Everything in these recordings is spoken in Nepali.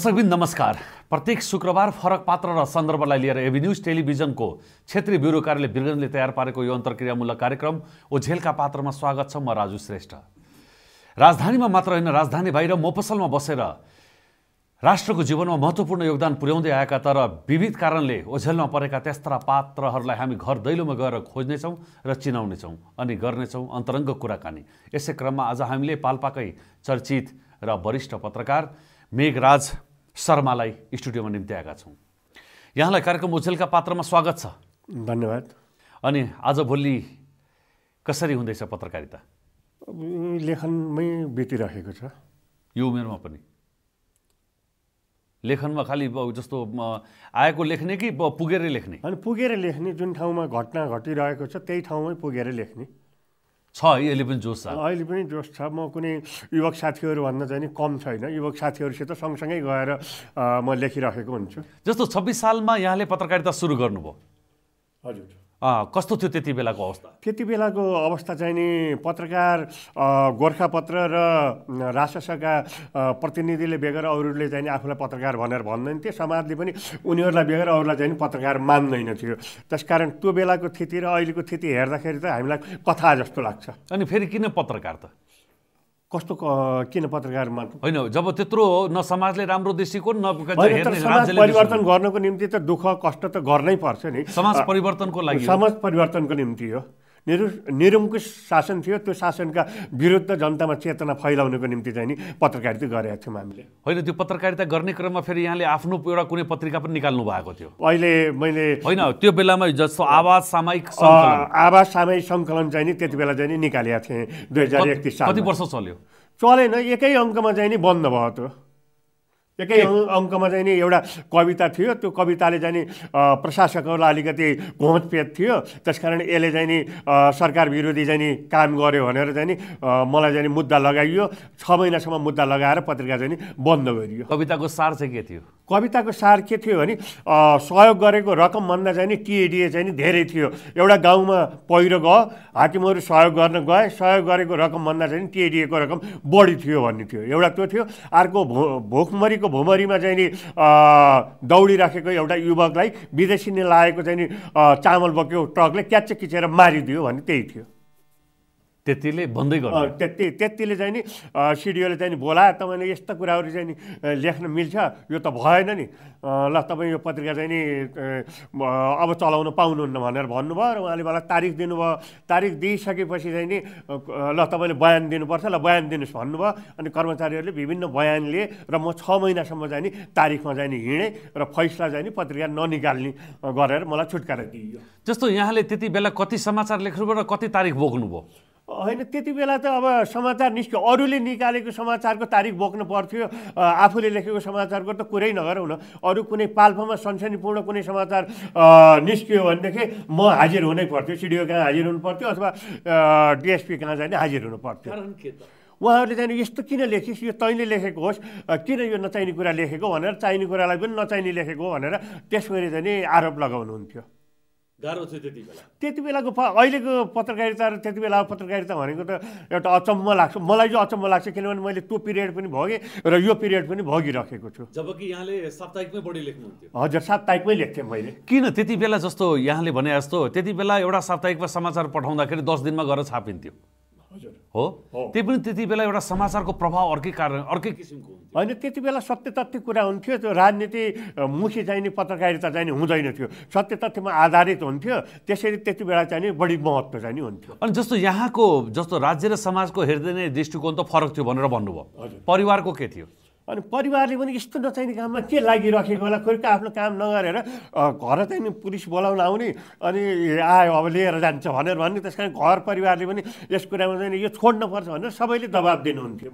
दर्शकबिन नमस्कार। प्रत्येक शुक्रबार फरक पात्र र सन्दर्भलाई लिएर एबी टेलिभिजनको क्षेत्रीय ब्युरो कार्यालय बिरगन्जले तयार पारेको यो अन्तर्क्रियामूलक कार्यक्रम ओझेलका पात्रमा स्वागत छ म राजु श्रेष्ठ। राजधानीमा मात्र होइन राजधानी बाहिर मोपसलमा बसेर राष्ट्रको जीवनमा महत्त्वपूर्ण योगदान पुर्याउँदै आएका तर विविध कारणले ओझेलमा परेका त्यस्ता पात्रहरूलाई हामी घर दैलोमा गएर खोज्नेछौँ र चिनाउनेछौँ अनि गर्नेछौँ अन्तरङ्ग कुराकानी। यसै क्रममा आज हामीले पाल्पाकै चर्चित र वरिष्ठ पत्रकार मेघराज शर्मालाई स्टुडियोमा निम्ति आएका छौँ। यहाँलाई कार्यक्रम ओझेलका पात्रमा स्वागत छ। धन्यवाद। अनि आजभोलि कसरी हुँदैछ पत्रकारिता? लेखनमै बितिरहेको छ। यो उमेरमा पनि। लेखनमा खालि जस्तो आएको लेख्ने कि पुगेरै लेख्ने? अनि पुगेर लेख्ने जुन ठाउँमा घटना घटिरहेको छ त्यही ठाउँमै पुगेर लेख्ने। छ है अहिले पनि जोस छ। अहिले पनि जोस छ। म कुनै युवक साथीहरूभन्दा चाहिँ नि कम छैन। युवक साथीहरूसित सँगसँगै गएर म लेखिरहेको हुन्छु। जस्तो छब्बिस सालमा यहाँले पत्रकारिता सुरु गर्नुभयो। हजुर। कस्तो थियो त्यति बेलाको अवस्था? त्यति बेलाको अवस्था चाहिँ नि पत्रकार गोर्खापत्र र राजशासका प्रतिनिधिले बेगर अरूले चाहिँ नि आफूलाई पत्रकार भनेर भन्दैन थियो समाजले पनि उनीहरूलाई बेगर अरूलाई चाहिँ पत्रकार मान्दैन थियो। त्यसकारण त्यो बेलाको स्थिति र अहिलेको स्थिति हेर्दाखेरि त हामीलाई कथा जस्तो लाग्छ। अनि फेरि किन पत्रकार त? कस्तो किन पत्रकार होइन जब त्यत्रो न समाजले राम्रो दृष्टिकोण न समाज परिवर्तन। गर्नको निम्ति त दुःख कष्ट त गर्नै पर्छ नि समाज परिवर्तनको लागि। समाज परिवर्तनको निम्ति हो निरु निरङ्कुश शासन थियो त्यो शासनका विरुद्ध जनतामा चेतना फैलाउनको निम्ति चाहिँ नि पत्रकारिता गरेका थियौँ हामीले। होइन त्यो पत्रकारिता गर्ने क्रममा फेरि यहाँले आफ्नो एउटा कुनै पत्रिका पनि निकाल्नु भएको थियो। अहिले मैले होइन त्यो बेलामा जस्तो आवाज सामायिक आवाज सामयिक सङ्कलन चाहिँ नि त्यति बेला चाहिँ नि निकालेका थिएँ दुई हजार कति एकतिस कति वर्ष चल्यो? चलेन एकै अङ्कमा चाहिँ नि बन्द भयो त्यो। एकै अङ्- अङ्कमा चाहिँ नि एउटा कविता थियो। त्यो कविताले चाहिँ नि प्रशासकहरूलाई अलिकति घोचपेट थियो। त्यसकारण यसले चाहिँ नि सरकार विरोधी चाहिँ नि काम गर्यो भनेर चाहिँ नि मलाई चाहिँ मुद्दा लगाइयो। छ महिनासम्म मुद्दा लगाएर पत्रिका चाहिँ नि बन्द गरियो। कविताको सार चाहिँ के थियो? कविताको सार के थियो भने सहयोग गरेको रकमभन्दा चाहिँ नि टिएडिए चाहिँ नि धेरै थियो। एउटा गाउँमा पहिरो गयो हाकिमहरू सहयोग गर्न गए सहयोग गरेको रकमभन्दा चाहिँ नि टिएडिएको रकम बढी थियो भन्ने थियो। एउटा त्यो थियो। अर्को भो भोकमरीको भुमरीमा चाहिँ नि दौडिराखेको एउटा युवकलाई विदेशी लागेको चाहिँ नि चामल बोक्यो ट्रकले क्याच किचेर मारिदियो भन्ने त्यही थियो। त्यतिले बन्दै गर्नु। त्यति त्यतिले चाहिँ नि सिडिओले चाहिँ नि बोलायो तपाईँले यस्ता कुराहरू चाहिँ नि लेख्न मिल्छ। यो त भएन नि। ल तपाईँ यो पत्रिका चाहिँ नि अब चलाउन पाउनुहुन्न भनेर भन्नुभयो र उहाँले मलाई तारिक दिनुभयो। तारिक दिइसकेपछि चाहिँ नि ल तपाईँले बयान दिनुपर्छ। ल बयान दिनुहोस् भन्नुभयो अनि कर्मचारीहरूले विभिन्न बयान लिए र म छ महिनासम्म चाहिँ नि तारिखमा चाहिँ नि हिँडेँ र फैसला चाहिँ नि पत्रिका ननिकाल्ने गरेर मलाई छुटकारा दिइयो। जस्तो यहाँले त्यति बेला कति समाचार लेख्नुभयो र कति तारिक बोक्नुभयो? होइन त्यति बेला त अब समाचार निस्क्यो। अरूले निकालेको समाचारको तारिक बोक्नु पर्थ्यो। आफूले लेखेको समाचारको त कुरै नगरौँ न अरू कुनै पाल्पामा सनसनीपूर्ण कुनै समाचार निस्क्यो भनेदेखि म हाजिर हुनै पर्थ्यो। सिडिओ कहाँ हाजिर हुनु पर्थ्यो अथवा डिएसपी कहाँ चाहिँ नि हाजिर हुनु पर्थ्यो। उहाँहरूले चाहिँ यस्तो किन लेखिस्? यो तैँले लेखेको होस्। किन यो नचाहिने कुरा लेखेको भनेर चाहिने कुरालाई पनि नचाहिने लेखेको हो भनेर त्यसरी चाहिँ आरोप लगाउनुहुन्थ्यो। गाह्रो थियो त्यति बेला। त्यति बेलाको प अहिलेको पत्रकारिता र त्यति बेलाको पत्रकारिता भनेको त एउटा अचम्म लाग्छ। मलाई चाहिँ अचम्म लाग्छ किनभने मैले त्यो पिरियड पनि भोगेँ र यो पिरियड पनि भोगिराखेको छु। जबकि यहाँले साप्ताहिकमै बढी लेख्नुहुन्थ्यो। हजुर साप्ताहिकमै लेख्थेँ मैले। किन त्यति बेला जस्तो यहाँले भने जस्तो त्यति बेला एउटा साप्ताहिकमा समाचार पठाउँदाखेरि दस दिनमा गएर छापिन्थ्यो। हो? हो। त्यही पनि त्यति बेला एउटा समाचारको प्रभाव अर्कै कारण अर्कै किसिमको होइन त्यति बेला सत्य तथ्य कुरा हुन्थ्यो त्यो राजनीति मुखी चाहिँ नि पत्रकारिता चाहिँ नि हुँदैन थियो। सत्य तथ्यमा आधारित हुन्थ्यो त्यसरी त्यति बेला चाहिँ नि बढी महत्त्व चाहिँ नि हुन्थ्यो। अनि जस्तो यहाँको जस्तो राज्य र समाजको हेर्दै दृष्टिकोण त फरक थियो भनेर भन्नुभयो। परिवारको के थियो? अनि परिवारले पनि यस्तो नचाहिने काममा के लागिराखेको होला? कोही आफ्नो काम नगरेर घर चाहिँ नि पुलिस बोलाउन आउने अनि आयो अब लिएर जान्छ भनेर भन्ने त्यस कारण घर परिवारले पनि यस कुरामा चाहिँ यो छोड्नुपर्छ भनेर सबैले दबाब दिनुहुन्थ्यो।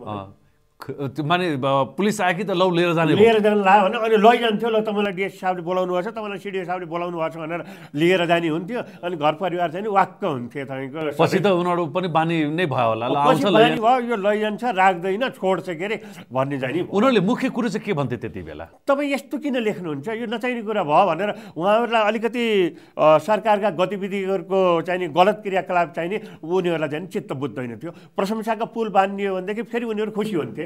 माने पुलिस आयो कि त लौ लिएर जाने। लिएर जानु लायो भने अनि लैजान्थ्यो ल तपाईँलाई डिएस साहबले बोलाउनु भएको छ तपाईँलाई सिडिओ साहबले बोलाउनु भएको छ भनेर लिएर जाने हुन्थ्यो अनि घर परिवार चाहिँ वाक्क हुन्थ्यो तपाईँको पछि त उनीहरू पनि बानी नै भयो होला। ल ल भयो यो लैजान्छ राख्दैन छोड्छ के अरे भन्ने चाहिँ नि भयो। उनीहरूले मुख्य कुरो चाहिँ के भन्थे त्यति बेला? तपाईँ यस्तो किन लेख्नुहुन्छ? यो नचाहिने कुरा भयो भनेर उहाँहरूलाई अलिकति सरकारका गतिविधिहरूको चाहिँ नि गलत क्रियाकलाप चाहिँ नि उनीहरूलाई चाहिँ चित्त बुझ्दैन थियो। प्रशंसाका पुल बाँधियो भनेदेखि फेरि उनीहरू खुसी हुन्थे।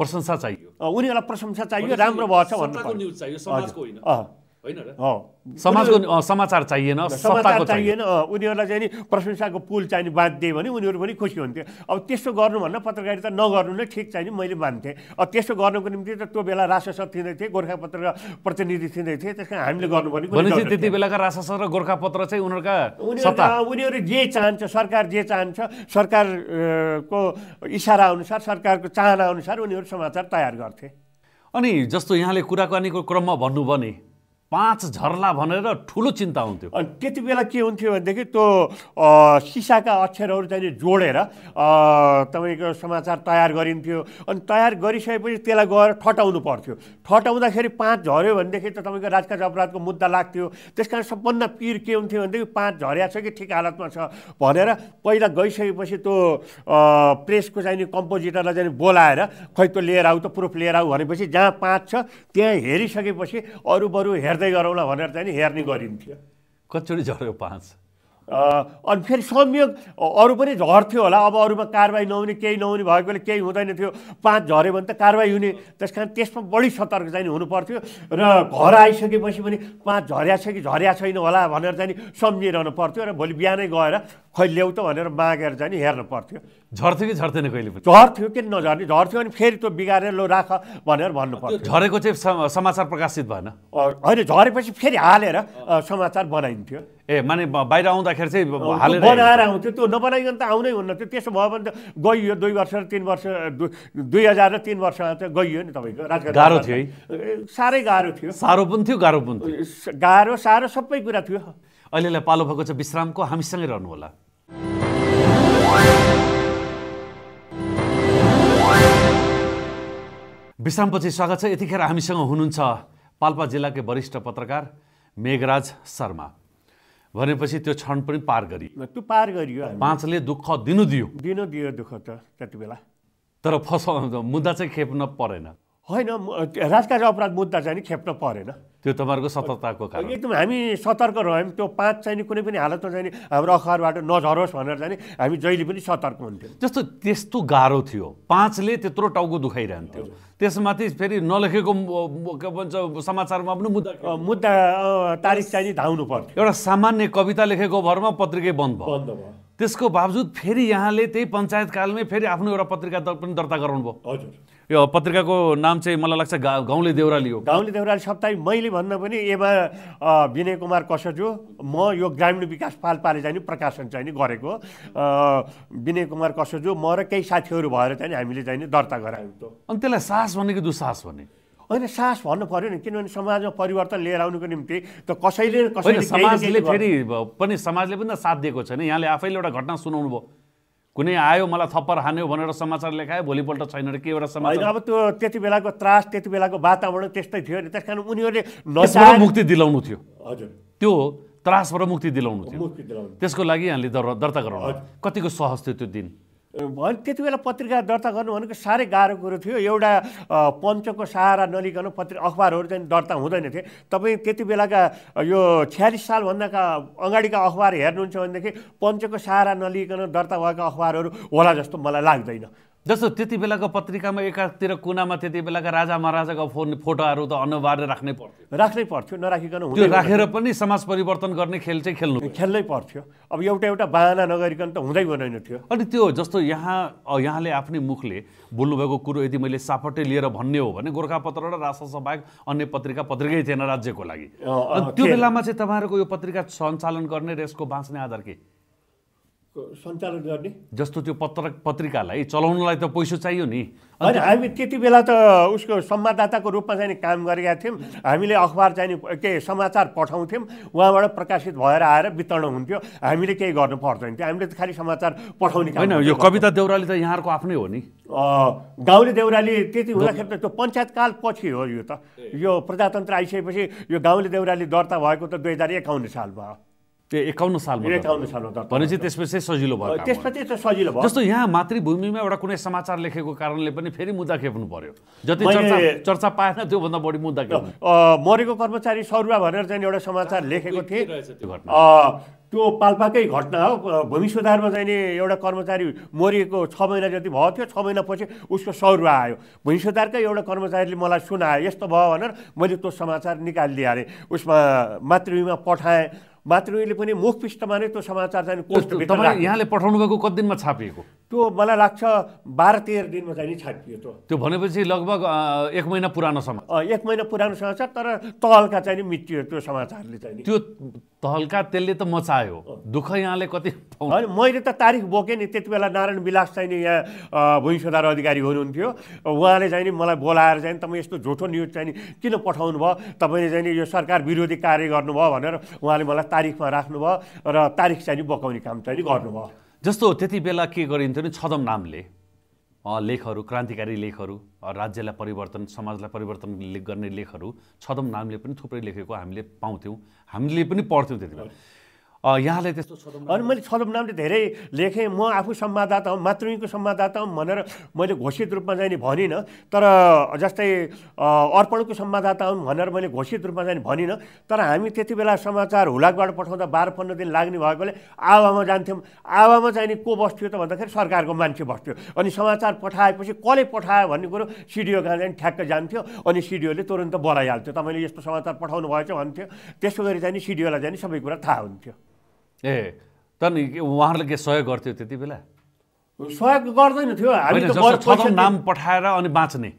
प्रशंसा चाहियो। उनीहरूलाई प्रशंसा चाहियो राम्रो भएछ भन्नु सत्ताको पर्यो। न्युज चाहियो समाजको होइन। समाजको समाचार चाहिएन समाचार चाहिएन। उनीहरूलाई चाहिँ नि प्रशंसाको पुल चाहिँ नि बाँधिदिए भने उनीहरू पनि खुसी हुन्थ्यो अब त्यस्तो गर्नुभन्दा पत्रकारिता नगर्नु नै ठिक चाहिँ नि मैले मान्थेँ। अब त्यस्तो गर्नुको निम्ति त त्यो बेला राष्ट्र थिँदै थिए गोर्खा पत्रका प्रतिनिधि थिँदै थिए त्यस कारण हामीले गर्नुपर्ने त्यति बेलाका राजशासक र गोर्खापत्र चाहिँ उनीहरूका उनीहरू जे चाहन्छ सरकार जे चाहन्छ सरकारको इसारा अनुसार सरकारको चाहना अनुसार उनीहरू समाचार तयार गर्थे। अनि जस्तो यहाँले कुराकानीको क्रममा भन्नुभयो नि पाँच झर्ला भनेर ठुलो चिन्ता हुन्थ्यो। अनि त्यति बेला के हुन्थ्यो भनेदेखि त्यो सिसाका अक्षरहरू चाहिँ जोडेर तपाईँको समाचार तयार गरिन्थ्यो। अनि तयार गरिसकेपछि त्यसलाई गएर ठटाउनु पर्थ्यो। ठटाउँदाखेरि पाँच झऱ्यो भनेदेखि त तपाईँको राजकाज अपराधको मुद्दा लाग्थ्यो। त्यस कारण सबभन्दा पिर के हुन्थ्यो भनेदेखि पाँच झर्या छ कि ठिक हालतमा छ भनेर पहिला गइसकेपछि त्यो प्रेसको चाहिँ कम्पोजिटरलाई चाहिँ बोलाएर खै त्यो लिएर आऊ त प्रुफ लिएर आऊ भनेपछि जहाँ पाँच छ त्यहाँ हेरिसकेपछि अरू बरु हेर्दै गरौँला भनेर चाहिँ नि हेर्ने गरिन्थ्यो। कतिचोटि झऱ्यो पाँच अनि फेरि संयोग अरू पनि झर्थ्यो होला। अब अरूमा कारवाही नहुने केही नहुने भएकोले केही हुँदैन थियो। पाँच झऱ्यो भने त कारवाही हुने। त्यस कारण त्यसमा बढी सतर्क चाहिँ नि हुनु पर्थ्यो र घर आइसकेपछि पनि पाँच झर्या छ कि झर्या छैन होला भनेर चाहिँ नि सम्झिरहनु पर्थ्यो। र भोलि बिहानै गएर खै ल्याउ त भनेर मागेर चाहिँ नि हेर्नु पर्थ्यो। झर्थ्यो कि झर्थेन कहिले पनि? झर्थ्यो किन नझर्ने? झर्थ्यो अनि फेरि त्यो बिगारेर लो राख भनेर भन्नु पर्थ्यो। झरेको चाहिँ सम- समाचार प्रकाशित भएन। होइन झरेपछि फेरि हालेर समाचार बनाइन्थ्यो। ए माने बाहिर आउँदाखेरि चाहिँ हालेर बनाएर आउँथ्यो। त्यो नबनाइकन त आउनै हुन्न थियो। त्यसो भयो भने त गइयो दुई वर्ष र तिन वर्ष दुई हजार र तिन वर्षमा त गइयो नि तपाईँको राजकाज गाह्रो थियो है? साह्रै गाह्रो थियो। साह्रो पनि थियो गाह्रो पनि थियो। गाह्रो साह्रो सबै कुरा थियो। अहिलेलाई पालो भएको छ विश्रामको हामीसँगै रहनु होला विश्रामपछि स्वागत छ। यतिखेर हामीसँग हुनुहुन्छ पाल्पा जिल्लाकै वरिष्ठ पत्रकार मेघराज शर्मा। भनेपछि त्यो क्षण पनि पार गरी। त्यो पार गरियो। पाँचले दुःख दिनु दियो। दिनु दियो दुःख त त्यति बेला। तर फस मुद्दा चाहिँ खेप्न परेन। होइन राजकाज अपराध मुद्दा चाहिँ नि खेप्न परेन। त्यो तपाईँहरूको सतर्कताको कारण। एकदम हामी सतर्क रह्यौँ त्यो पाँच चाहिँ नि कुनै पनि हालतमा चाहिँ हाम्रो अखबारबाट नझरोस् भनेर चाहिँ हामी जहिले पनि सतर्क हुन्थ्यौँ। जस्तो त्यस्तो गाह्रो थियो। पाँचले त्यत्रो टाउको दुखाइरहन्थ्यो। त्यसमाथि फेरि नलेखेको के भन्छ समाचारमा पनि मुद्दा मुद्दा तारिक चाहिँ धाउनु पर्थ्यो। एउटा सामान्य कविता लेखेको भरमा पत्रिकै बन्द भयो। बन्द भयो। त्यसको बावजुद फेरि यहाँले त्यही पञ्चायत कालमै फेरि आफ्नो एउटा पत्रिका पनि दर्ता गराउनु भयो हजुर। यो पत्रिकाको नाम चाहिँ मलाई लाग्छ गा- गाउँले देउराली हो। गाउँले देउराली साप्ताहिक मैले भन्दा पनि एमा विनय कुमार कसजो म यो ग्रामीण विकास पाल्पाले चाहिँ प्रकाशन चाहिँ नि गरेको। विनय कुमार कसजो म र केही साथीहरू भएर चाहिँ हामीले चाहिँ नि दर्ता गरायौँ अनि त्यसलाई साहस भने कि दुस्साहस भने? होइन साहस भन्नु पऱ्यो नि किनभने समाजमा परिवर्तन लिएर आउनुको निम्ति त कसैले कसैले समाजले फेरि पनि समाजले पनि त साथ दिएको छैन। यहाँले आफैले एउटा घटना सुनाउनु भयो कुनै आयो मलाई थप्पर हान्यो भनेर समाचार लेखायो भोलिपल्ट छैन र के एउटा समाचार? अब त्यो त्यति बेलाको त्रास त्यति बेलाको वातावरण त्यस्तै थियो नि त्यस कारण उनीहरूले मुक्ति दिलाउनु थियो। हजुर। त्यो त्रासबाट मुक्ति दिलाउनु थियो। त्यसको लागि यहाँले दर- दर्ता गराउनु। कतिको सहज थियो त्यो दिन? त्यति बेला पत्रिका दर्ता गर्नु भनेको साह्रै गाह्रो कुरो थियो। एउटा पञ्चको सहारा नलिकन पत्रिका अखबारहरू चाहिँ दर्ता हुँदैन थिए। तपाईँ त्यति बेलाका यो छ्यालिस सालभन्दाका अगाडिका अखबार हेर्नुहुन्छ भनेदेखि पञ्चको सहारा नलिकन दर्ता भएका अखबारहरू होला जस्तो मलाई लाग्दैन। जस्तो त्यति बेलाको पत्रिकामा एकातिर कुनामा त्यति बेलाका राजा महाराजाको फोन फोटोहरू त अनिवार्य राख्नै पर्थ्यो। राख्नै पर्थ्यो नराखिकन त्यो राखेर पनि समाज परिवर्तन गर्ने खेल चाहिँ खेल्नु खेल्नै पर्थ्यो। अब एउटा एउटा बाहना नगरिकन त हुँदै हुँदैन थियो अनि त्यो जस्तो यहाँ यहाँले आफ्नै मुखले बोल्नुभएको कुरो यदि मैले सापट्टै लिएर भन्ने हो भने गोर्खापत्र र राष्ट्रसभा बाहेक अन्य पत्रिका पत्रिकै थिएन राज्यको लागि। अनि त्यो। बेलामा चाहिँ तपाईँहरूको यो पत्रिका सञ्चालन गर्ने र यसको बाँच्ने आधार के? सञ्चालन गर्ने। जस्तो त्यो पत्र पत्रिकालाई चलाउनलाई त पैसो चाहियो नि। होइन हामी त्यति बेला त उसको संवाददाताको रूपमा चाहिँ काम गरेका थियौँ। हामीले अखबार चाहिँ के समाचार पठाउँथ्यौँ। उहाँबाट प्रकाशित भएर आएर वितरण हुन्थ्यो। हामीले केही गर्नु पर्दैन थियो। हामीले त खालि समाचार पठाउने होइन यो कविता देउराली त यहाँहरूको आफ्नै हो नि। गाउँले देउराली त्यति हुँदाखेरि त त्यो पञ्चायतकाल पछि हो यो त। यो प्रजातन्त्र आइसकेपछि यो गाउँले देउराली दर्ता भएको त दुई हजार एकाउन्न साल भयो। त्यो एकाउन्न सालमा एकाउन्न सालमा भनेपछि त्यसपछि चाहिँ सजिलो भयो। त्यसपछि त सजिलो भयो। जस्तो यहाँ मातृभूमिमा एउटा कुनै समाचार लेखेको कारणले पनि फेरि मुद्दा खेप्नु पर्यो। जति चर्चा चर्चा पाएन त्योभन्दा बढी मुद्दा खेप्नु। मरेको कर्मचारी सरुवा भनेर चाहिँ एउटा समाचार लेखेको थिएँ। त्यो पाल्पाकै घटना हो। भूमि सुधारमा चाहिँ नि एउटा कर्मचारी मरिएको छ महिना जति भयो थियो छ महिनापछि उसको सौरुवा आयो। भूमि सुधारकै एउटा कर्मचारीले मलाई सुनायो यस्तो भयो भनेर मैले त्यो समाचार निकालिदिएँ अरे। उसमा मातृभूमिमा पठाएँ। मातृभूमिले पनि मुख पृष्ठमा नै त्यो समाचार चाहिँ राख्यो। यहाँले पठाउनु भएको कति दिनमा छापिएको? त्यो मलाई लाग्छ बाह्र तेह्र दिनमा चाहिँ नि छापियो त्यो। त्यो भनेपछि लगभग एक महिना पुरानो समाचार। एक महिना पुरानो समाचार तर तहलका चाहिँ नि मिटियो त्यो समाचारले चाहिँ त्यो तहल्का त्यसले त मचायो। दुःख यहाँले कति होइन मैले त तारिक बोकेँ नि त्यति बेला नारायण विलास चाहिँ नि यहाँ भूमि सुधार अधिकारी हुनुहुन्थ्यो। उहाँले चाहिँ नि मलाई बोलाएर चाहिँ तपाईँ यस्तो झुटो न्युज चाहिँ नि किन पठाउनु भयो तपाईँले चाहिँ नि यो सरकार विरोधी कार्य गर्नुभयो भनेर उहाँले मलाई तारिखमा राख्नुभयो र तारिख चाहिँ नि बोकाउने काम चाहिँ नि गर्नुभयो। जस्तो त्यति बेला के गरिन्थ्यो नि छदम नामले? लेखहरू क्रान्तिकारी लेखहरू राज्यलाई परिवर्तन समाजलाई परिवर्तन गर्ने लेखहरू छदम नामले पनि थुप्रै लेखेको हामीले पाउँथ्यौँ हामीले पनि पढ्थ्यौँ त्यति बेला यहाँले त्यस्तो अनि मैले छदम नामले धेरै लेखेँ। म आफू संवाददाता हुँ मातृभूमिको संवाददाता हुँ भनेर मैले घोषित रूपमा चाहिँ भनिनँ। तर जस्तै अर्पणको संवाददाता हुँ भनेर मैले घोषित रूपमा चाहिँ भनिनँ। तर हामी त्यति बेला समाचार हुलाकबाट पठाउँदा बाह्र पन्ध्र दिन लाग्ने भएकोले आवामा जान्थ्यौँ। आवामा चाहिँ नि को बस्थ्यो त भन्दाखेरि सरकारको मान्छे बस्थ्यो। अनि समाचार पठाएपछि कसले पठायो भन्ने कुरो सिडिओ कहाँ चाहिँ ठ्याक्क जान्थ्यो। अनि सिडिओले तुरन्त बोलाइहाल्थ्यो। तपाईँले यस्तो समाचार पठाउनु भएछ भन्थ्यो। त्यसो गरी चाहिँ सिडिओलाई चाहिँ सबै कुरा थाहा हुन्थ्यो। ए तर उहाँहरूले के सहयोग गर्थ्यो त्यति बेला? सहयोग गर्दैन थियो। हामी नाम पठाएर अनि बाँच्ने।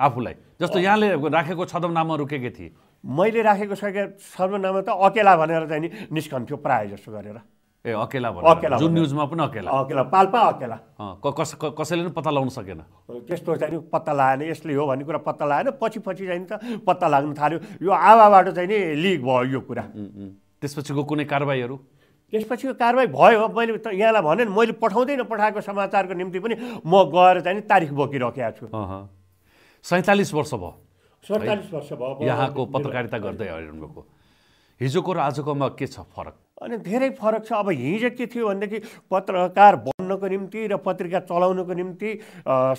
आफूलाई। जस्तो यहाँले राखेको छदम नामहरू के के थिए? मैले राखेको सके सर्वनाम त अकेला भनेर चाहिँ नि निस्कन्थ्यो प्रायः जस्तो गरेर। ए अकेला अकेला जुन। न्युजमा पनि अकेला। अकेला पाल्पा अकेला। कस कसैले पनि पत्ता लगाउन सकेन। त्यस्तो चाहिँ नि पत्ता लगाएन यसले हो भन्ने कुरा पत्ता लगाएन पछि पछि चाहिँ नि त पत्ता लाग्न थाल्यो। यो आवाबाट चाहिँ नि लिक भयो यो कुरा। त्यसपछिको कुनै कारवाहीहरू? त्यसपछिको कारवाही भयो। मैले त यहाँलाई भने नि मैले पठाउँदैन पठाएको समाचारको निम्ति पनि म गएर चाहिँ नि तारिख बोकिराखेको छु। सैँतालिस वर्ष भयो। सडचालिस वर्ष भयो। यहाँको पत्रकारिता गर्दै आइरहनुभएको हिजोको र आजकोमा के छ फरक? अनि धेरै फरक छ। अब हिजो के थियो भनेदेखि पत्रकार बन्नको निम्ति र पत्रिका चलाउनको निम्ति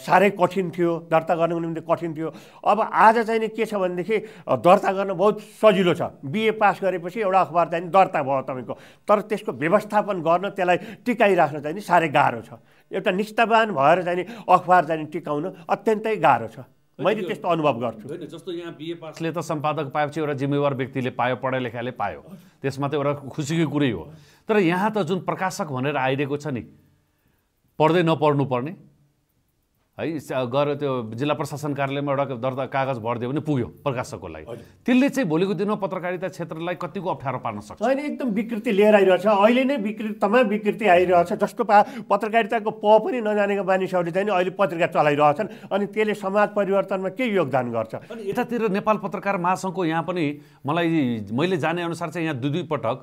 साह्रै कठिन थियो दर्ता गर्नको निम्ति कठिन थियो। अब आज चाहिँ नि के छ भनेदेखि दर्ता गर्न बहुत सजिलो छ। बिए पास गरेपछि एउटा अखबार चाहिँ दर्ता भयो तपाईँको। तर त्यसको व्यवस्थापन गर्न त्यसलाई टिकाइराख्न चाहिँ नि साह्रै गाह्रो छ। एउटा निष्ठावान भएर चाहिँ अखबार चाहिँ टिकाउन अत्यन्तै गाह्रो छ। मैले त्यस्तो अनुभव गर्छु होइन जस्तो यहाँ बिए पासले त सम्पादक पाएपछि एउटा जिम्मेवार व्यक्तिले पायो पढाइ लेखाले पायो त्यसमा त एउटा खुसीकै कुरै हो तर यहाँ त जुन प्रकाशक भनेर आइरहेको छ नि पढ्दै नपढ्नु पर्ने है? गएर त्यो जिल्ला प्रशासन कार्यालयमा एउटा दर्ता कागज भरिदियो भने पुग्यो प्रकाशकको लागि त्यसले चाहिँ भोलिको दिनमा पत्रकारिता क्षेत्रलाई कतिको अप्ठ्यारो पार्न सक्छ? होइन एकदम विकृति लिएर आइरहेछ। अहिले नै विकृति तमाम विकृति आइरहेछ। जस्तो पा पत्रकारिताको प पनि नजानेको मानिसहरूले चाहिँ अहिले पत्रिका चलाइरहेछन् अनि त्यसले समाज परिवर्तनमा के योगदान गर्छ? अनि यतातिर नेपाल पत्रकार महासङ्घको यहाँ पनि मलाई मैले जाने अनुसार चाहिँ यहाँ दुई दुई पटक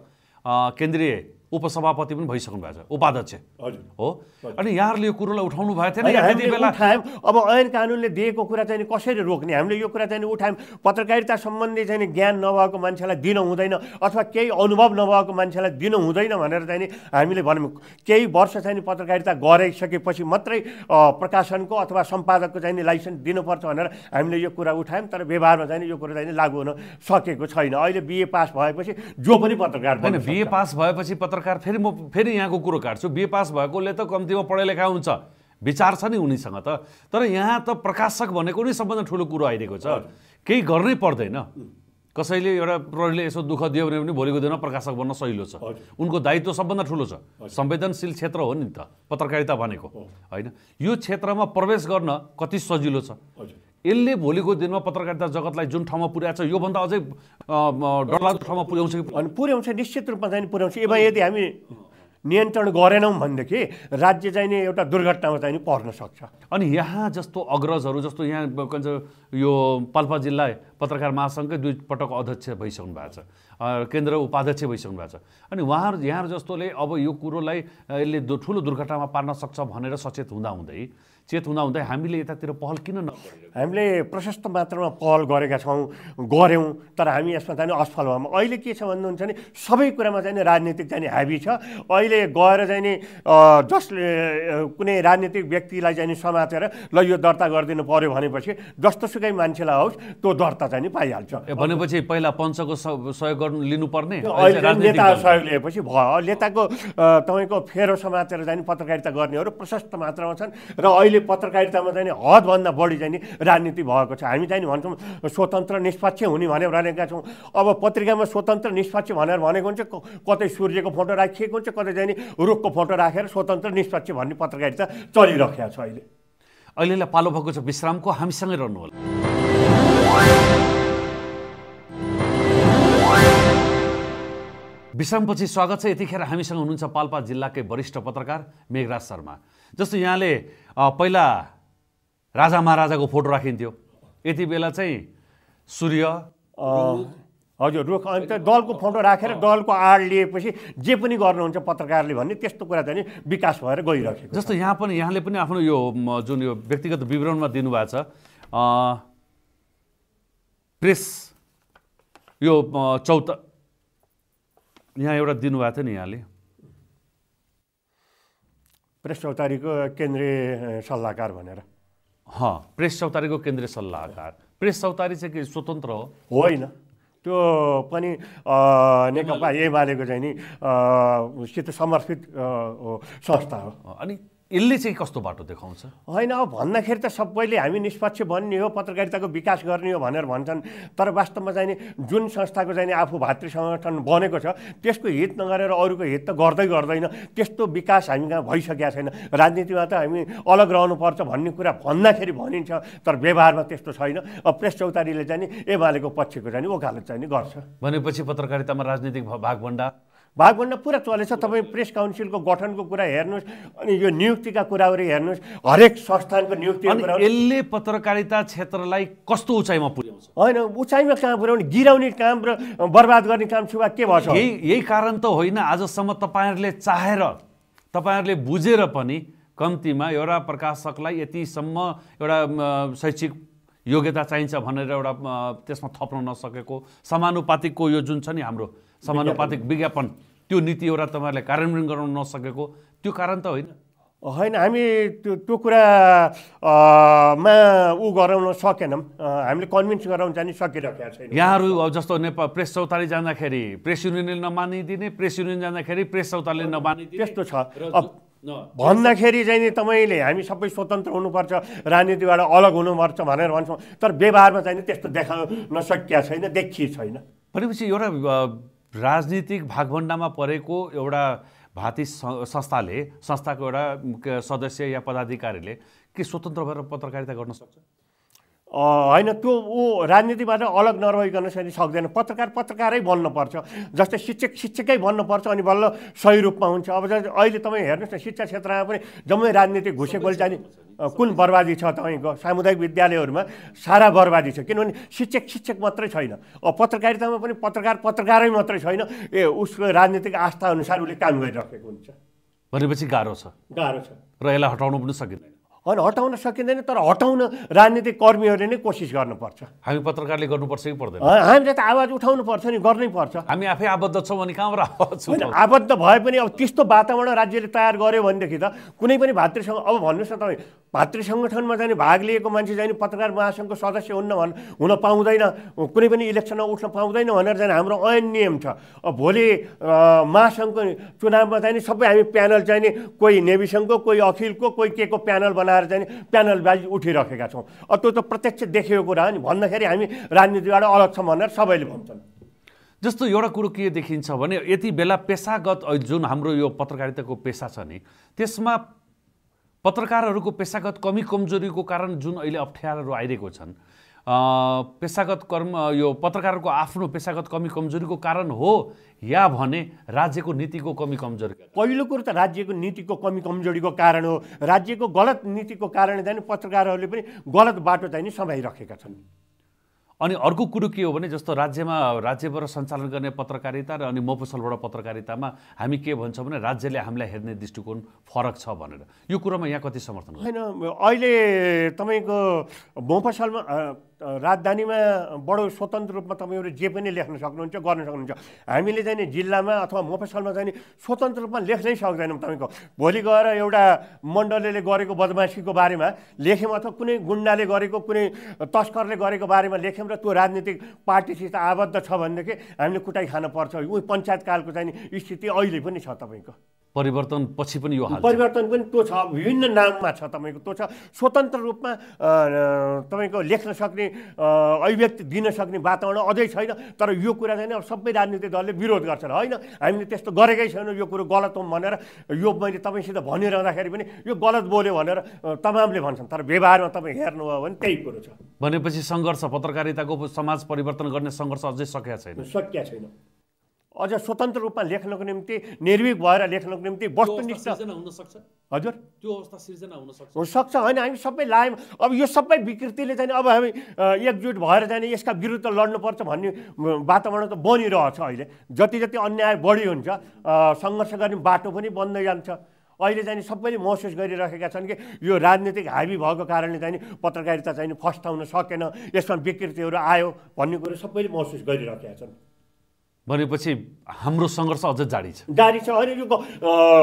अ, केन्द्रीय उपसभापति पनि भइसक्नु भएको छ। उपाध्यक्ष। हो? अनि यहाँहरूले यो कुरोलाई उठाउनु भएको थिएन। अब ऐन कानुनले दिएको कुरा चाहिँ कसरी रोक्ने? हामीले यो कुरा चाहिँ उठायौँ। पत्रकारिता सम्बन्धी चाहिँ ज्ञान नभएको मान्छेलाई दिन हुँदैन अथवा केही अनुभव नभएको मान्छेलाई दिन हुँदैन भनेर चाहिँ नि हामीले भन्यौँ केही वर्ष चाहिँ पत्रकारिता गरिसकेपछि मात्रै प्रकाशनको अथवा सम्पादकको चाहिँ लाइसेन्स दिनुपर्छ भनेर हामीले यो कुरा उठायौँ। तर व्यवहारमा चाहिँ यो कुरा चाहिँ लागू हुन सकेको छैन। अहिले बिए पास भएपछि जो पनि पत्रकार बिए। पास भएपछि पत्रकार फेरि म फेरि यहाँको कुरो काट्छु। बिए पास भएकोले त कम्तीमा पढाइ लेखा हुन्छ? विचार छ नि उनीसँग त। तर यहाँ त प्रकाशक भनेको नै सबभन्दा ठुलो कुरो आइरहेको छ। केही गर्नै पर्दैन। कसैले एउटा प्रहरीले यसो दुःख दियो भने पनि भोलिको दिनमा प्रकाशक बन्न सहिलो छ। उनको दायित्व सबभन्दा ठुलो छ। संवेदनशील क्षेत्र हो नि त। पत्रकारिता भनेको। होइन? यो क्षेत्रमा प्रवेश गर्न कति सजिलो छ? यसले भोलिको दिनमा पत्रकारिता जगतलाई जुन ठाउँमा पुर्याएको छ योभन्दा अझै डरलाग्दो ठाउँमा पुर्याउँछ कि अनि पुर्याउँछ निश्चित रूपमा चाहिँ पुर्याउँछ। अब यदि हामी नियन्त्रण गरेनौँ भनेदेखि राज्य चाहिँ नि एउटा दुर्घटनामा चाहिँ नि पर्न सक्छ। अनि यहाँ जस्तो अग्रजहरू जस्तो यहाँ के भन्छ यो पाल्पा जिल्ला पत्रकार महासङ्घकै दुई पटक अध्यक्ष भइसक्नु भएको छ। केन्द्र उपाध्यक्ष भइसक्नु भएको छ। अनि उहाँहरू यहाँहरू जस्तोले अब यो कुरोलाई यसले ठुलो दुर्घटनामा पार्न सक्छ भनेर सचेत हुँदाहुँदै चेत हुँदाहुँदै हामीले यतातिर पहल किन नगरेको हामीले प्रशस्त मात्रामा पहल गरेका छौँ गऱ्यौँ तर हामी यसमा चाहिँ नि असफल भयौँ अहिले के छ भन्नुहुन्छ भने सबै कुरामा चाहिँ नि राजनीतिक चाहिँ नि हाबी छ। अहिले गएर चाहिँ नि जसले कुनै राजनीतिक व्यक्तिलाई चाहिँ नि समातेर ल यो दर्ता गरिदिनु पर्यो भनेपछि जस्तोसुकै मान्छेलाई होस् त्यो दर्ता चाहिँ नि पाइहाल्छ। भनेपछि पहिला पञ्चको सहयोग गर्नु लिनुपर्ने। नेता। सहयोग लिएपछि भयो। नेताको तपाईँको फेरो समातेर चाहिँ नि पत्रकारिता गर्नेहरू प्रशस्त मात्रामा छन् र अहिले पत्रकारितामा चाहिँ हदभन्दा बढी चाहिँ नि राजनीति भएको छ। हामी चाहिँ नि भन्छौँ स्वतन्त्र निष्पक्ष हुने भनेर भनेका छौँ। अब पत्रिकामा स्वतन्त्र निष्पक्ष भनेर भनेको हुन्छ कतै सूर्यको फोटो राखिएको हुन्छ कतै चाहिँ नि रुखको फोटो राखेर स्वतन्त्र निष्पक्ष भन्ने पत्रकारिता चलिरहेको छ अहिले। अहिलेलाई पालो भएको छ विश्रामको हामीसँगै रहनु विश्रामपछि स्वागत छ। यतिखेर हामीसँग हुनुहुन्छ पाल्पा जिल्लाकै वरिष्ठ पत्रकार मेघराज शर्मा। जस्तो यहाँले पहिला राजा महाराजाको फोटो राखिन्थ्यो। यति बेला चाहिँ सूर्य हजुर रुख अनि त्यो दलको फोटो राखेर दलको आड लिएपछि जे पनि गर्नुहुन्छ पत्रकारले भन्ने त्यस्तो कुरा चाहिँ विकास भएर गइरहेको जस्तो यहाँ पनि यहाँले पनि आफ्नो यो जुन यो व्यक्तिगत विवरणमा दिनुभएको छ प्रेस यो चौत यहाँ एउटा दिनुभएको थियो नि यहाँले। प्रेस चौतारीको केन्द्रीय सल्लाहकार भनेर। हँ प्रेस चौतारीको केन्द्रीय सल्लाहकार। प्रेस चौतारी चाहिँ के स्वतन्त्र हो? होइन। त्यो पनि नेकपा एमालेको चाहिँ नि सित समर्पित संस्था हो। अनि यसले चाहिँ कस्तो बाटो देखाउँछ? होइन अब भन्दाखेरि त सबैले हामी निष्पक्ष बन्ने हो पत्रकारिताको विकास गर्ने हो भनेर भन्छन्। तर वास्तवमा चाहिँ जुन संस्थाको चाहिँ आफू भातृ सङ्गठन बनेको छ त्यसको हित नगरेर अरूको हित त गर्दै गर्दैन। त्यस्तो विकास हामी कहाँ भइसकेका छैन। राजनीतिमा त हामी अलग रहनुपर्छ भन्ने कुरा भन्दाखेरि भनिन्छ तर व्यवहारमा त्यस्तो छैन। अब प्रेस चौतारीले चाहिँ नि एमालेको पक्षको चाहिँ नि वकालत चाहिँ नि गर्छ। भनेपछि पत्रकारितामा राजनीतिक भ- भागभण्डा पुरा चलेछ। तपाईँ प्रेस काउन्सिलको गठनको कुरा हेर्नुहोस् अनि यो नियुक्तिका कुराहरू हेर्नुहोस् हरेक संस्थानको कुराहरू यसले पत्रकारिता क्षेत्रलाई कस्तो उचाइमा पुर्याउँछ? होइन उचाइमा कहाँ पुर्याउने? गिराउने काम र बर्बाद गर्ने काम छुवा के भएछ? यही यही कारण त होइन आजसम्म तपाईँहरूले चाहेर तपाईँहरूले बुझेर पनि कम्तीमा एउटा प्रकाशकलाई यतिसम्म एउटा शैक्षिक योग्यता चाहिन्छ भनेर एउटा त्यसमा थप्न नसकेको समानुपातिकको यो जुन छ नि हाम्रो समानुपातिक विज्ञापन त्यो नीति एउटा तपाईँहरूले कार्यान्वयन गराउन नसकेको त्यो कारण त होइन। होइन हामी त्यो त्यो कुरा अ, मा ऊ गराउन सकेनौँ। हामीले कन्भिन्स गराउन चाहिँ नि सकिरहेका छैन। यहाँहरू जस्तो नेपाल प्रेस चौतारी जाँदाखेरि प्रेस युनियनले नमानिदिने प्रेस युनियन जाँदाखेरि प्रेस चौतारीले नमानिदिने। त्यस्तो छ। भन्दाखेरि चाहिँ नि तपाईँले हामी सबै स्वतन्त्र हुनुपर्छ राजनीतिबाट अलग हुनुपर्छ भनेर भन्छौँ। तर व्यवहारमा चाहिँ नि त्यस्तो देखाउन सकिया छैन देखिए छैन। भनेपछि एउटा राजनीतिक भागभण्डामा परेको एउटा भाती संस्थाले संस्थाको एउटा सदस्य या पदाधिकारीले के स्वतन्त्र भएर पत्रकारिता गर्न सक्छ? होइन त्यो ऊ राजनीतिबाट अलग नरहिकन चाहिँ सक्दैन। पत्रकार पत्रकारै बन्नुपर्छ। जस्तै शिक्षक शिक्षकै बन्नुपर्छ अनि बल्ल सही रूपमा हुन्छ। अब जस्तै अहिले तपाईँ हेर्नुहोस् न शिक्षा क्षेत्रमा पनि जम्मै राजनीति घुसेकोले चाहिँ नि, अ, कुन बर्बादी छ तपाईँको? सामुदायिक विद्यालयहरूमा सारा बर्बादी छ। किनभने शिक्षक शिक्षक मात्रै छैन। अब पत्रकारितामा पनि पत्रकार पत्रकारै मात्रै छैन। ए उसको राजनीतिक आस्था अनुसार उसले काम गरिराखेको हुन्छ। भनेपछि गाह्रो छ। गाह्रो छ। र यसलाई हटाउनु पनि सकिँदैन। होइन हटाउन सकिँदैन तर हटाउन राजनीतिक कर्मीहरूले नै कोसिस गर्नुपर्छ। हामी पत्रकारले गर्नुपर्छ कि पर्दैन? हामीले त आवाज उठाउनु पर्छ नि गर्नै पर्छ। हामी आफै आबद्ध छौँ भने कहाँबाट? आबद्ध भए पनि अब त्यस्तो वातावरण राज्यले तयार गर्यो भनेदेखि त कुनै पनि भातृसँग अब भन्नुहोस् न तपाईँ भातृ सङ्गठनमा चाहिँ नि भाग लिएको मान्छे चाहिँ नि पत्रकार महासङ्घको सदस्य हुन्न भन् हुन पाउँदैन कुनै पनि इलेक्सनमा उठ्न पाउँदैन भनेर चाहिँ हाम्रो ऐन नियम छ। अब भोलि महासङ्घको चुनावमा चाहिँ नि सबै हामी प्यानल चाहिँ नि कोही नेविसङ्घको कोही अखिलको कोही के को प्यानल बनाएर चाहिँ नि प्यानल बाजी उठिरहेका छौँ। अब त्यो त प्रत्यक्ष देखेको कुरा नि। भन्दाखेरि हामी राजनीतिबाट अलग छौँ भनेर सबैले भन्छन्। जस्तो एउटा कुरो के देखिन्छ भने यति बेला पेसागत जुन हाम्रो यो पत्रकारिताको पेसा छ नि त्यसमा पत्रकारहरूको पेसागत कमी कमजोरीको कारण जुन अहिले अप्ठ्याराहरू आइरहेको छन् पेसागत कर्म यो पत्रकारको आफ्नो पेसागत कमी कमजोरीको कारण हो या भने राज्यको नीतिको कमी कमजोरीका पहिलो कुरो त राज्यको नीतिको कमी कमजोरीको कारण हो। राज्यको गलत नीतिको कारण चाहिँ पत्रकारहरूले पनि गलत बाटो चाहिँ नि समाइराखेका छन्। अनि अर्को कुरो के हो भने जस्तो राज्यमा राज्यबाट सञ्चालन गर्ने पत्रकारिता र अनि मफसलबाट पत्रकारितामा हामी के भन्छौँ भने राज्यले हामीलाई हेर्ने दृष्टिकोण फरक छ भनेर। यो कुरोमा यहाँ कति समर्थन होइन अहिले तपाईँको मोफसलमा राजधानीमा बडो स्वतन्त्र रूपमा तपाईँहरू जे पनि लेख्न सक्नुहुन्छ गर्न सक्नुहुन्छ। हामीले चाहिँ जिल्लामा अथवा मोफसलमा चाहिँ स्वतन्त्र रूपमा लेख्नै सक्दैनौँ तपाईँको। भोलि गएर एउटा मण्डलले गरेको बदमासीको बारेमा लेख्यौँ अथवा कुनै गुन्डाले गरेको कुनै तस्करले गरेको बारेमा लेख्यौँ र त्यो राजनीतिक पार्टीसित आबद्ध छ भनेदेखि हामीले कुटाइ खान पर्छ। उही पञ्चायतकालको चाहिँ नि स्थिति अहिले पनि छ तपाईँको। परिवर्तन पछि पनि यो। परिवर्तन पनि त्यो छ विभिन्न नाममा छ तपाईँको। त्यो छ। स्वतन्त्र रूपमा तपाईँको लेख्न सक्ने अभिव्यक्ति दिन सक्ने वातावरण अझै छैन तर यो कुरा चाहिँ नि अब सबै राजनीतिक दलले विरोध गर्छन् होइन? हामीले त्यस्तो गरेकै छैनौँ यो कुरो गलत हो भनेर। यो मैले तपाईँसित भनिरहँदाखेरि पनि यो गलत बोल्यो भनेर तमामले भन्छन्। तर व्यवहारमा तपाईँ हेर्नुभयो भने त्यही कुरो छ। भनेपछि सङ्घर्ष पत्रकारिताको समाज परिवर्तन गर्ने सङ्घर्ष अझै सकेका छैन। सकिया छैन। अझ स्वतन्त्र रूपमा लेख्नको निम्ति निर्भीक भएर लेख्नको निम्ति वस्तुनिष्ठ हुनसक्छ। हजुर। त्यो अवस्था सिर्जना हुनसक्छ। हुनसक्छ होइन हामी सबै लायौँ। अब यो सबै विकृतिले चाहिँ अब हामी एकजुट भएर चाहिँ यसका विरुद्ध लड्नुपर्छ भन्ने वातावरण त बनिरहेछ अहिले। जति जति अन्याय बढी हुन्छ सङ्घर्ष गर्ने बाटो पनि बन्दै जान्छ। अहिले चाहिँ सबैले महसुस गरिरहेका छन् कि यो राजनीतिक हाबी भएको कारणले चाहिँ पत्रकारिता चाहिँ फस्टाउन सकेन यसमा विकृतिहरू आयो भन्ने कुरो सबैले महसुस गरिरहेका छन्। भनेपछि हाम्रो सङ्घर्ष अझ जारी छ। जारी छ। होइन यो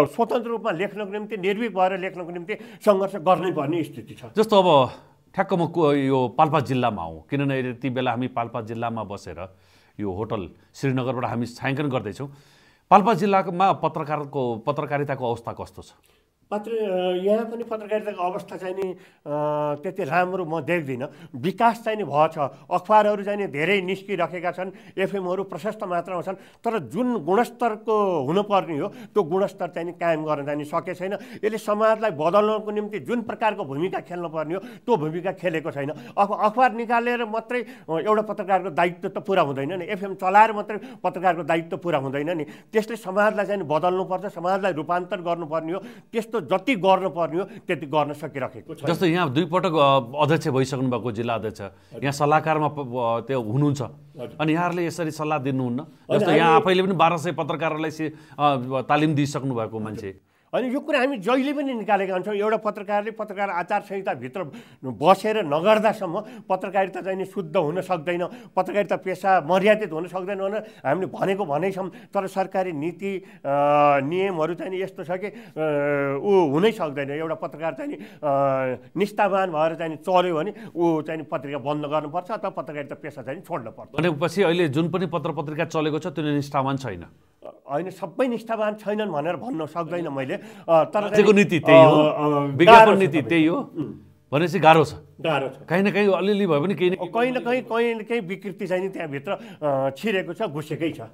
स्वतन्त्र रूपमा लेख्नको निम्ति निर्भीक भएर लेख्नको निम्ति सङ्घर्ष गर्नै पर्ने स्थिति छ। जस्तो अब ठ्याक्क म यो पाल्पा जिल्लामा हौँ। किनभने यति बेला हामी पाल्पा जिल्लामा बसेर यो होटल श्रीनगरबाट हामी छायाङ्कन गर्दैछौँ। पाल्पा जिल्लामा पत्रकारको पत्रकारिताको अवस्था कस्तो छ? पत्र यहाँ पनि पत्रकारिताको अवस्था चाहिँ नि त्यति राम्रो म देख्दिनँ। विकास चाहिँ नि भएछ। अखबारहरू चाहिँ नि धेरै निस्किराखेका छन्। एफएमहरू प्रशस्त मात्रामा छन्। तर जुन गुणस्तरको हुनुपर्ने हो त्यो गुणस्तर चाहिँ नि कायम गर्न चाहिँ नि सकेको छैन। यसले समाजलाई बदल्नको निम्ति जुन प्रकारको भूमिका खेल्नु पर्ने हो त्यो भूमिका खेलेको छैन। अख अखबार निकालेर मात्रै एउटा पत्रकारको दायित्व त पुरा हुँदैन नि। एफएम चलाएर मात्रै पत्रकारको दायित्व पुरा हुँदैन नि। त्यसले समाजलाई चाहिँ बदल्नुपर्छ समाजलाई रूपान्तर गर्नुपर्ने हो। त्यस्तो जति गर्नुपर्ने हो त्यति गर्न सकिरहेको छ। जस्तो यहाँ दुईपटक अध्यक्ष भइसक्नु भएको जिल्ला अध्यक्ष यहाँ सल्लाहकारमा त्यो हुनुहुन्छ। अनि यहाँहरूले यसरी सल्लाह दिनुहुन्न। जस्तो यहाँ आफैले पनि बाह्र सय पत्रकारहरूलाई तालिम दिइसक्नु भएको मान्छे। अनि यो कुरा हामी जहिले पनि निकालेका हुन्छौँ। एउटा पत्रकारले पत्रकार आचार संहिताभित्र बसेर नगर्दासम्म पत्रकारिता चाहिँ नि शुद्ध हुन सक्दैन। पत्रकारिता पेसा मर्यादित हुन सक्दैन भनेर हामीले भनेको भनेकै छौँ तर सरकारी नीति नियमहरू चाहिँ नि यस्तो छ कि ऊ हुनै सक्दैन। एउटा पत्रकार चाहिँ नि निष्ठावान भएर चाहिँ नि चल्यो भने ऊ चाहिँ नि पत्रिका बन्द गर्नुपर्छ अथवा पत्रकारिता पेसा चाहिँ नि छोड्न पर्छ भनेपछि अहिले जुन पनि पत्र पत्रिका चलेको छ त्यो निष्ठावान छैन। होइन सबै निष्ठावान छैनन् भनेर भन्न सक्दैन मैले। तर नीति त्यही हो। विज्ञापन नीति। त्यही हो। भनेपछि गाह्रो छ। गाह्रो छ। काहीँ न काहीँ अलिअलि भए पनि केही न केही न कहीँ कहीँ न कहीँ विकृति चाहिँ नि त्यहाँभित्र छिरेको छ घुसेकै छ।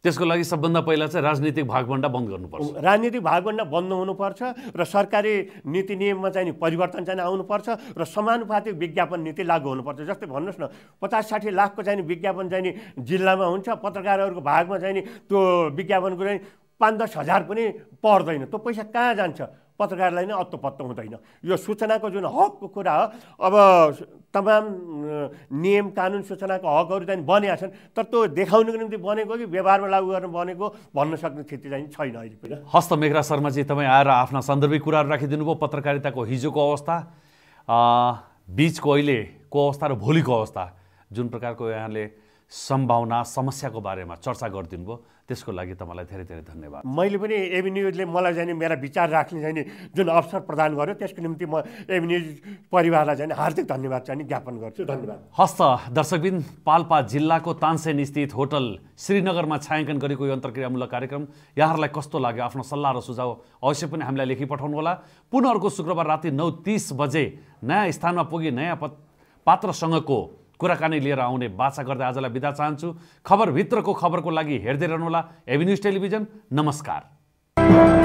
त्यसको लागि सबभन्दा पहिला चाहिँ राजनीतिक भागभन्डा बन्द गर्नुपर्छ। राजनीतिक भागभन्डा बन्द हुनुपर्छ र सरकारी नीति नियममा चाहिँ परिवर्तन चाहिँ आउनुपर्छ र समानुपातिक विज्ञापन नीति लागू हुनुपर्छ। जस्तै भन्नुहोस् न पचास साठी लाखको चाहिँ विज्ञापन चाहिँ नि जिल्लामा हुन्छ पत्रकारहरूको भागमा चाहिँ नि त्यो विज्ञापनको चाहिँ पाँच दस हजार पनि पर्दैन। त्यो पैसा कहाँ जान्छ? पत्रकारलाई नै अत्तो पत्तो हुँदैन। यो सूचनाको जुन हकको कुरा हो अब तमाम नियम कानुन सूचनाको हकहरू चाहिँ बनेका छन् तर त्यो देखाउनुको निम्ति बनेको कि व्यवहारमा लागू गर्न बनेको भन्न सक्ने स्थिति चाहिँ छैन अहिले पनि। हस्त मेघरा शर्माजी तपाईँ आएर आफ्ना सन्दर्भिक कुराहरू राखिदिनु भयो पत्रकारिताको हिजोको अवस्था बिचको अहिलेको अवस्था र भोलिको अवस्था जुन प्रकारको यहाँले सम्भावना समस्याको बारेमा चर्चा गरिदिनु भयो। त्यसको लागि तपाईँलाई धेरै धेरै धन्यवाद। मैले पनि एभिन्युजले मलाई चाहिँ नि मेरा विचार राख्ने चाहिँ नि जुन अवसर प्रदान गर्यो त्यसको निम्ति म एभिन्युज परिवारलाई चाहिँ नि हार्दिक धन्यवाद चाहिँ ज्ञापन गर्छु। धन्यवाद। हस्त दर्शकबिन पाल्पा जिल्लाको तानसेन स्थित होटल श्रीनगरमा छायाङ्कन गरेको यो अन्तर्क्रियामूलक कार्यक्रम यहाँहरूलाई कस्तो लाग्यो आफ्नो सल्लाह र सुझाव अवश्य पनि हामीलाई लेखी पठाउनुहोला। पुनः अर्को शुक्रबार राति नौ तिस बजे नयाँ स्थानमा पुगी नयाँ पत पात्रसँगको कुराकानी लिएर आउने बाछा गर्दै आजलाई बिदा चाहन्छु। खबरभित्रको खबरको लागि हेर्दै रहनुहोला एभिन्युज टेलिभिजन। नमस्कार।